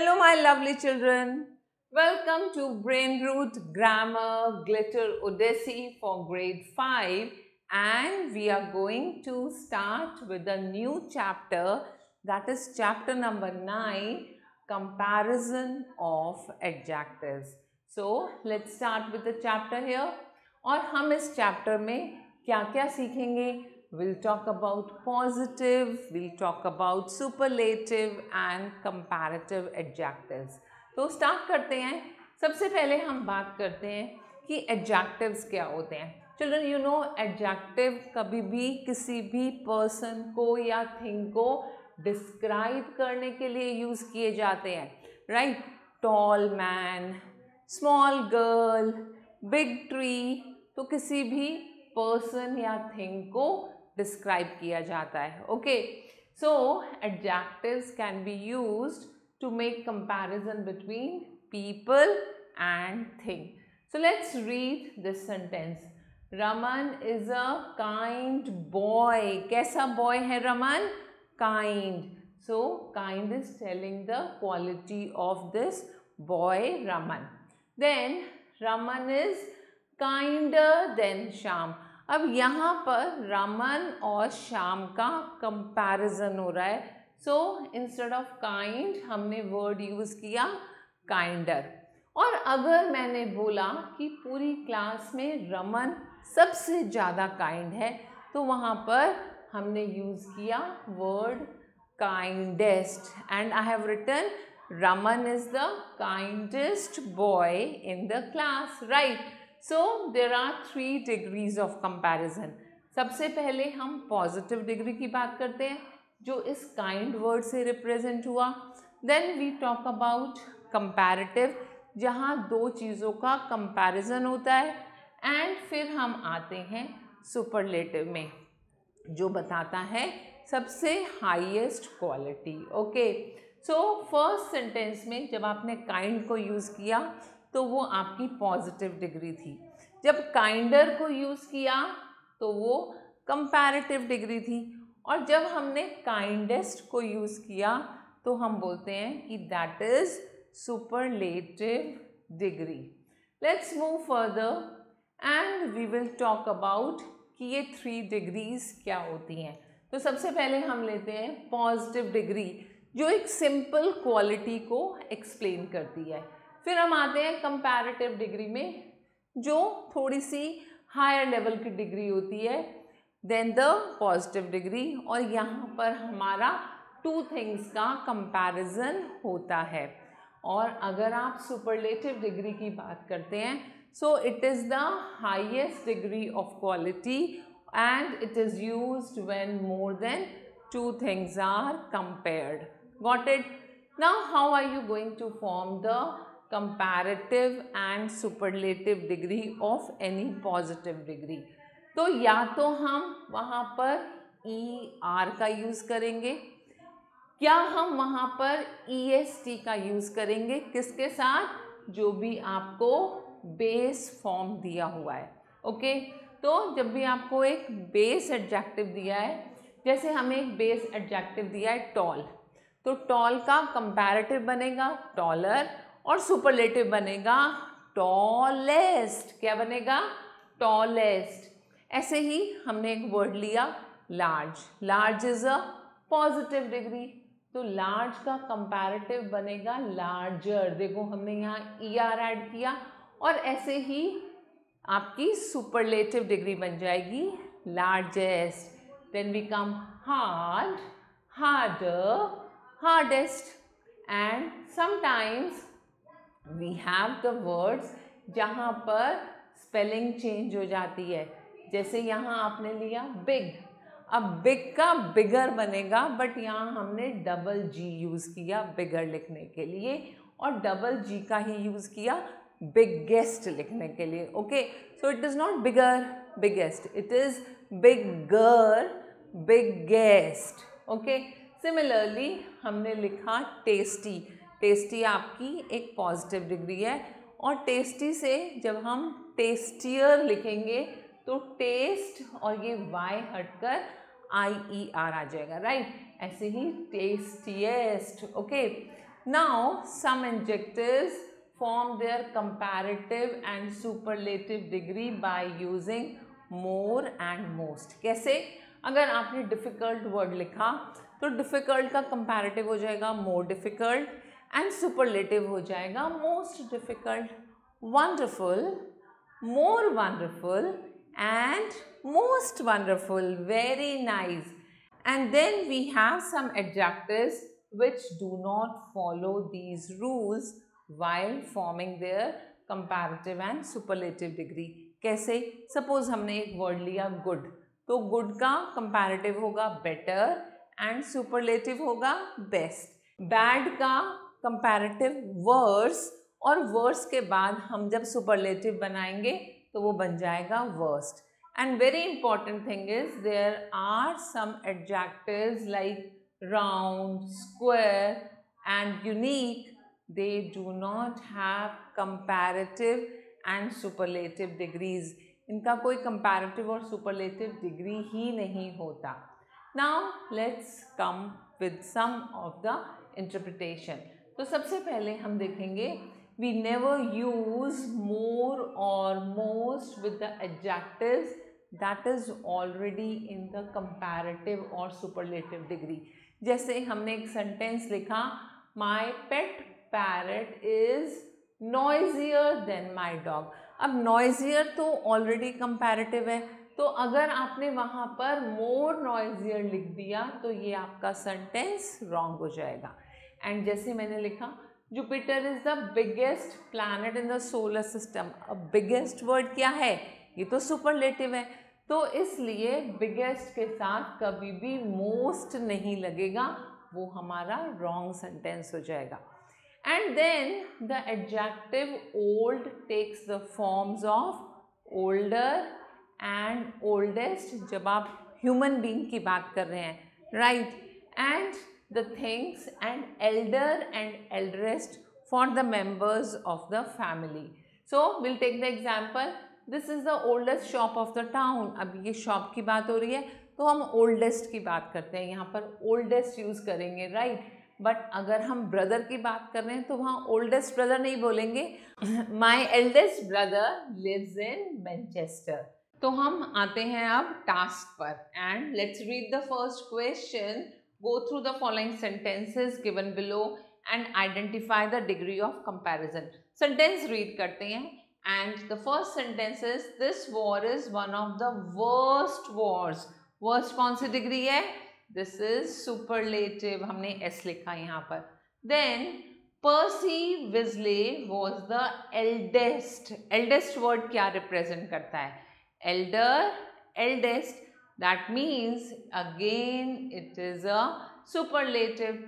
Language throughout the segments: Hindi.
Hello, my lovely children. Welcome to Brain Root Grammar Glitter Odyssey for grade 5 and we are going to start with a new chapter that is chapter number 9 comparison of adjectives. So let's start with the chapter here और हम इस चैप्टर में क्या क्या सीखेंगे we'll talk about positive, we'll talk about superlative and comparative adjectives. तो स्टार्ट करते हैं। सबसे पहले हम बात करते हैं कि एडजेक्टिव्स क्या होते हैं। चिल्ड्रन यू नो एडजेक्टिव कभी भी किसी भी पर्सन को या थिंग को डिस्क्राइब करने के लिए यूज़ किए जाते हैं right tall man small girl big tree तो किसी भी पर्सन या थिंग को डिस्क्राइब किया जाता है। Okay so adjectives can be use to make comparison between people and thing so let's read this sentence Raman is a kind boy कैसा बॉय है Raman kind so kind is telling the quality of this boy Raman then Raman is kinder than Shyam अब यहाँ पर रमन और शाम का कंपैरिजन हो रहा है। सो इंस्टेड ऑफ़ काइंड हमने वर्ड यूज़ किया काइंडर और अगर मैंने बोला कि पूरी क्लास में रमन सबसे ज़्यादा काइंड है तो वहाँ पर हमने यूज़ किया word kindest and I have written Raman is the kindest boy in the class right so there are three degrees of comparison सबसे पहले हम पॉजिटिव डिग्री की बात करते हैं, जो इस काइंड वर्ड से रिप्रेजेंट हुआ। Then we talk about comparative जहाँ दो चीज़ों का कंपैरिजन होता है। एंड फिर हम आते हैं सुपरलेटिव में, जो बताता है सबसे highest quality okay so first sentence में जब आपने काइंड को यूज़ किया तो वो आपकी पॉजिटिव डिग्री थी। जब काइंडर को यूज़ किया तो वो कंपैरेटिव डिग्री थी। और जब हमने काइंडेस्ट को यूज़ किया तो हम बोलते हैं कि that is superlative degree let's move further and we will talk about कि ये थ्री डिग्रीज क्या होती हैं। तो सबसे पहले हम लेते हैं पॉजिटिव डिग्री जो एक सिंपल क्वालिटी को एक्सप्लेन करती है। फिर हम आते हैं कंपैरेटिव डिग्री में, जो थोड़ी सी हायर लेवल की डिग्री होती है देन द पॉजिटिव डिग्री और यहाँ पर हमारा टू थिंग्स का कंपैरिजन होता है। और अगर आप सुपरलेटिव डिग्री की बात करते हैं so it is the highest degree of quality and it is use when more than two things are compared got it now how are you going to form the comparative and superlative degree of any positive degree तो या तो हम वहाँ पर ई e आर का यूज़ करेंगे, क्या हम वहाँ पर ई एस टी का यूज़ करेंगे, किसके साथ? जो भी आपको बेस फॉर्म दिया हुआ है ओके तो जब भी आपको एक बेस एडजेक्टिव दिया है, जैसे हमें एक बेस एडजेक्टिव दिया है टॉल तो टॉल का कंपैरेटिव बनेगा टॉलर और सुपरलेटिव बनेगा टॉलेस्ट क्या बनेगा? टॉलेस्ट ऐसे ही हमने एक वर्ड लिया large large is a positive degree तो लार्ज का कंपैरेटिव बनेगा लार्जर देखो हमने यहाँ ई आर ऐड किया और ऐसे ही आपकी सुपरलेटिव डिग्री बन जाएगी largest then we come hard harder hardest and sometimes we have the words जहाँ पर स्पेलिंग चेंज हो जाती है। जैसे यहाँ आपने लिया बिग अब बिग का बिगर बनेगा बट यहाँ हमने डबल जी यूज़ किया बिगर लिखने के लिए, और डबल जी का ही यूज़ किया बिगेस्ट लिखने के लिए okay so it is not bigger biggest it is bigger biggest okay similarly हमने लिखा टेस्टी टेस्टी आपकी एक पॉजिटिव डिग्री है। और टेस्टी से जब हम टेस्टियर लिखेंगे तो टेस्ट और ये वाई हटकर आई ई आर आ जाएगा राइट ऐसे ही tastiest okay now some adjective form their comparative and superlative degree by using more and most कैसे? अगर आपने डिफ़िकल्ट वर्ड लिखा तो डिफ़िकल्ट का कंपेरेटिव हो जाएगा मोर डिफ़िकल्ट एंड सुपरलेटिव हो जाएगा most difficult wonderful more wonderful and most wonderful very nice and then we have some adjective which do not follow these rules while forming their comparative and superlative degree कैसे? सपोज़ हमने एक वर्ड लिया गुड तो गुड का कंपेरेटिव होगा बेटर एंड सुपरलेटिव होगा बेस्ट बैड का कंपेरेटिव वर्स और वर्स के बाद हम जब सुपरलेटिव बनाएँगे तो वो बन जाएगा worst and very important thing is there are some adjectives like round square and unique they do not have comparative and superlative degrees इनका कोई कंपेरेटिव और सुपरलेटिव डिग्री ही नहीं होता. Now let's come with some of the interpretation तो सबसे पहले हम देखेंगे, we never use more or most with the adjectives that is already in the comparative or superlative degree. जैसे हमने एक सेंटेंस लिखा my pet parrot is noisier than my dog अब नॉइजियर तो ऑलरेडी कंपैरेटिव है तो अगर आपने वहाँ पर मोर नॉइजियर लिख दिया तो ये आपका सेंटेंस रॉन्ग हो जाएगा एंड जैसे मैंने लिखा Jupiter is the biggest planet in the solar system अब बिगेस्ट वर्ड क्या है? ये तो सुपरलेटिव है. तो इसलिए बिगेस्ट के साथ कभी भी मोस्ट नहीं लगेगा, वो हमारा रॉन्ग सेंटेंस हो जाएगा. And then the adjective old takes the forms of older and oldest जब आप ह्यूमन बींग की बात कर रहे हैं. Right and the things and elder and elderest for the members of the family so will take the example this is the oldest shop of the town अब ये शॉप की बात हो रही है तो हम ओल्डेस्ट की बात करते हैं। यहाँ पर ओल्डेस्ट यूज़ करेंगे राइट बट अगर हम ब्रदर की बात कर रहे हैं तो वहाँ ओल्डेस्ट ब्रदर नहीं बोलेंगे। My eldest brother lives in Manchester तो हम आते हैं अब टास्क पर। And let's read the first question go through the following sentences given below and identify the degree of comparison sentence read करते हैं and the first sentence is this war is one of the worst wars worst कौन सी डिग्री है this is superlative हमने s लिखा यहाँ पर then Percy Weasley was the eldest eldest word क्या represent करता है elder eldest That means again it is a superlative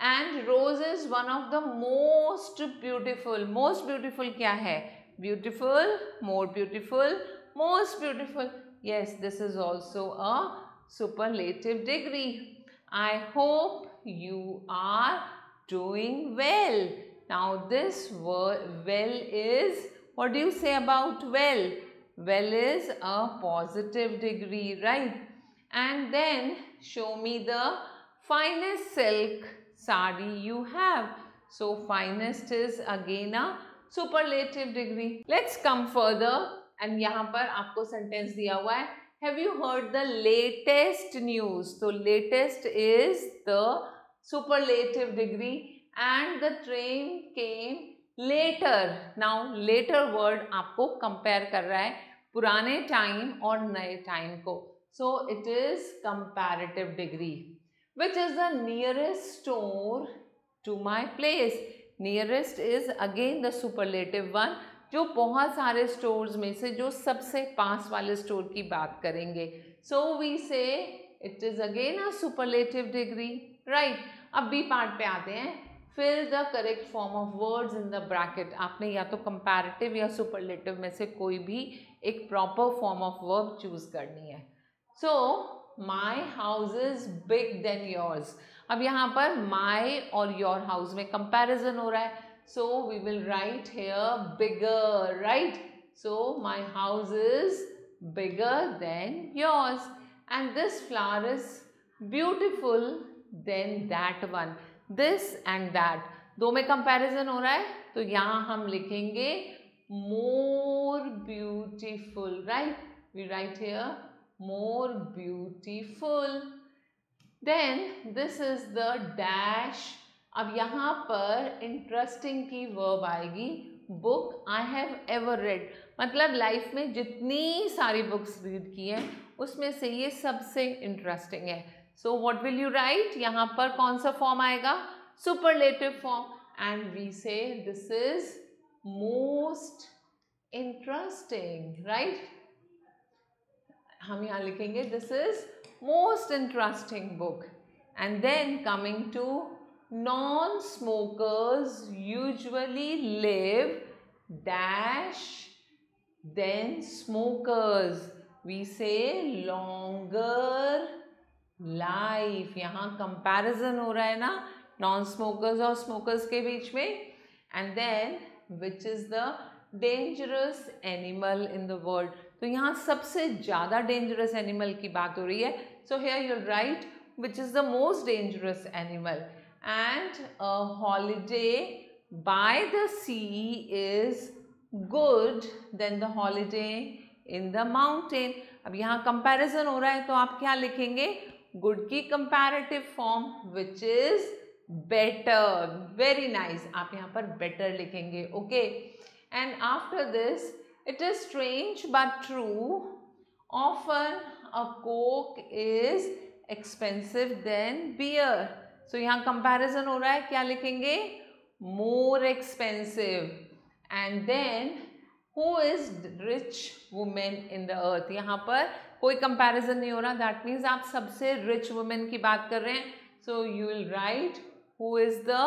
and rose is one of the most beautiful. Most beautiful kya hai? Beautiful, more beautiful, most beautiful. Yes, this is also a superlative degree. I hope you are doing well. Now this well is, what do you say about well? Well is a positive degree, right? And then show me the finest silk sari you have. So finest is again a superlative degree let's come further and यहाँ पर आपको सेंटेंस दिया हुआ है have you heard the latest news तो latest is the superlative degree and the train came later now later word आपको कंपेयर कर रहा है पुराने टाइम और नए टाइम को। So it is comparative degree which is the nearest store to my place nearest is again the superlative one जो बहुत सारे स्टोर्स में से, जो सबसे पास वाले स्टोर की बात करेंगे। So we say it is again a superlative degree right अब बी पार्ट पे आते हैं। Fill the correct form of words in the bracket आपने या तो कंपैरेटिव या सुपरलेटिव में से कोई भी एक proper form of verb choose करनी है। So my house is big than yours अब यहाँ पर माई और योर हाउस में कंपैरिजन हो रहा है। So we will write here bigger right so my house is bigger than yours and this flower is beautiful than that one this and that दो में कंपैरिजन हो रहा है तो यहाँ हम लिखेंगे more beautiful right we write here more beautiful than this is the dash अब यहाँ पर इंटरेस्टिंग की वर्ब आएगी. Book I have ever read मतलब लाइफ में जितनी सारी बुक्स रीड की हैं, उसमें से ये सबसे इंटरेस्टिंग है. So what will you write यहाँ पर कौन सा फॉर्म आएगा? Superlative form and we say this is most interesting right हम यहाँ लिखेंगे this is most interesting book and then coming to non-smokers usually live dash than smokers. We say longer life. यहाँ comparison हो रहा है ना non-smokers और smokers के बीच में and then which is the dangerous animal in the world तो यहाँ सबसे ज़्यादा डेंजरस एनिमल की बात हो रही है। So he are your right which is the most dangerous animal and a holiday by the sea is good than the holiday in the mountain अब यहाँ कंपेरिजन हो रहा है तो आप क्या लिखेंगे? गुड की comparative form which is better. Very nice आप यहाँ पर बेटर लिखेंगे okay and after this it is strange but true Often a coke is expensive than beer सो यहाँ कंपैरिजन हो रहा है, क्या लिखेंगे? More expensive and then who is rich women in the earth यहाँ पर कोई कंपैरिजन नहीं हो रहा. दैट मीन्स आप सबसे रिच वुमेन की बात कर रहे हैं. So you will write Who is the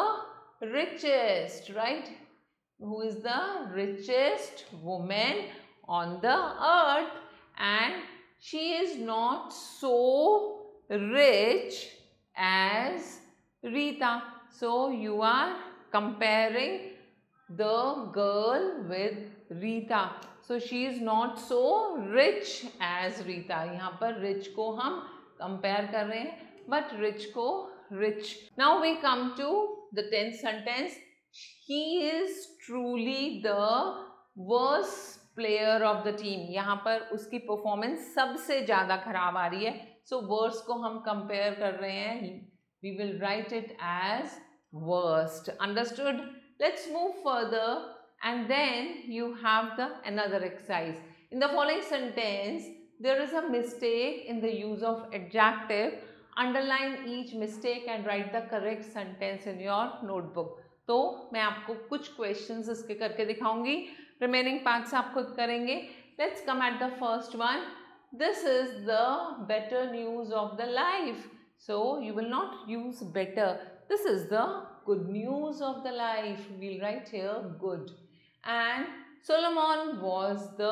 richest right who is the richest woman on the earth and she is not so rich as Rita. So you are comparing the girl with Rita. So she is not so rich as Rita. यहाँ पर rich को हम compare कर रहे हैं but rich को rich. Now we come to the tenth sentence. He is truly the worst player of the team. यहाँ पर उसकी performance सबसे ज़्यादा खराब आ रही है. So worst को हम compare कर रहे हैं we will write it as worst. Understood? Let's move further and then you have the another exercise. In the following sentence, there is a mistake in the use of adjective. underline each mistake and write the correct sentence in your notebook तो मैं आपको कुछ क्वेश्चन इसके करके दिखाऊँगी। रिमेनिंग पार्ट्स आप खुद करेंगे। Let's come at the first one this is the better news of the life so you will not use better this is the good news of the life we'll write here good and Solomon was the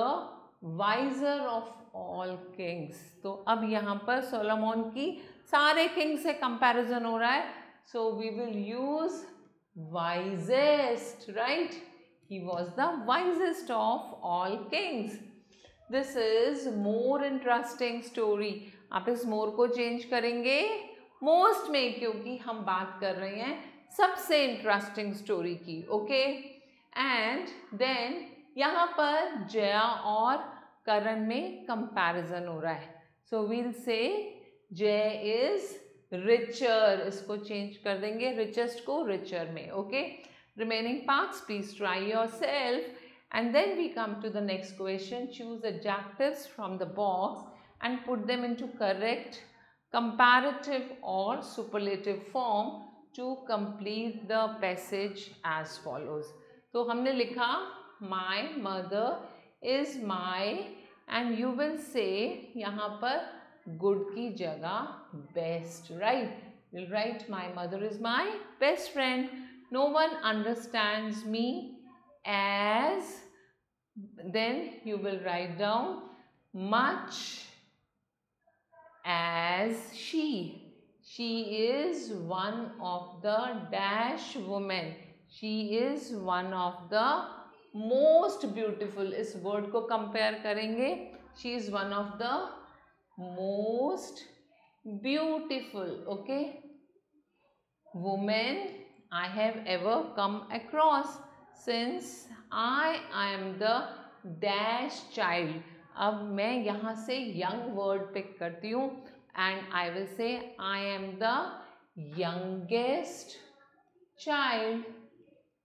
wiser of all kings तो अब यहाँ पर सोलमॉन की सारे किंग से कंपैरिजन हो रहा है। So we will use wisest, right? He was the wisest of all kings. This is more interesting story. आप इस मोर को चेंज करेंगे मोस्ट में, क्योंकि हम बात कर रहे हैं सबसे इंटरेस्टिंग स्टोरी की ओके एंड देन यहाँ पर जया और करण में कंपैरिजन हो रहा है। सो वील से जय इज़ रिचर इसको चेंज कर देंगे रिचेस्ट को रिचर में okay remaining parts please try yourself and then we come to the next question choose adjective from the box and put them into correct comparative और superlative form to complete the passage as follows तो हमने लिखा my mother is my and you will say यहाँ पर good की जगह right. You'll write my mother is my best friend. No one understands me as then you will write down much as she. She is one of the dash women. She is one of the most beautiful. इस word को compare करेंगे. She is one of the most beautiful. Okay. Women I have ever come across since I am the dash child. अब मैं यहाँ से young word pick करती हूँ and I will say I am the youngest child.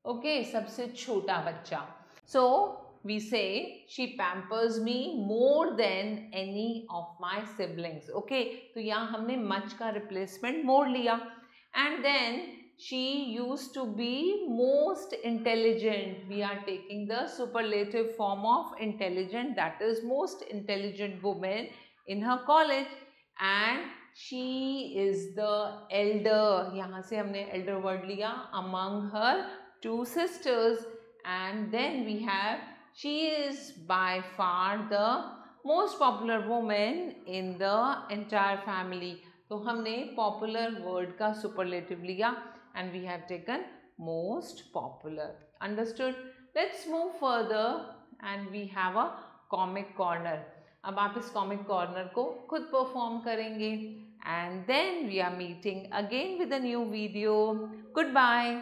Okay, सबसे छोटा बच्चा. So we say she pampers me more than any of my siblings. Okay, तो यहाँ हमने much का replacement more लिया. And then she used to be most intelligent. We are taking the superlative form of intelligent that is most intelligent woman in her college and she is the elder. यहाँ से हमने elder word लिया among her two sisters and then we have she is by far the most popular woman in the entire family. तो हमने popular word का superlative लिया and we have taken most popular. Understood? Let's move further and we have a comic corner. अब आप इस कॉमिक कॉर्नर को खुद परफॉर्म करेंगे and then we are meeting again with a new video goodbye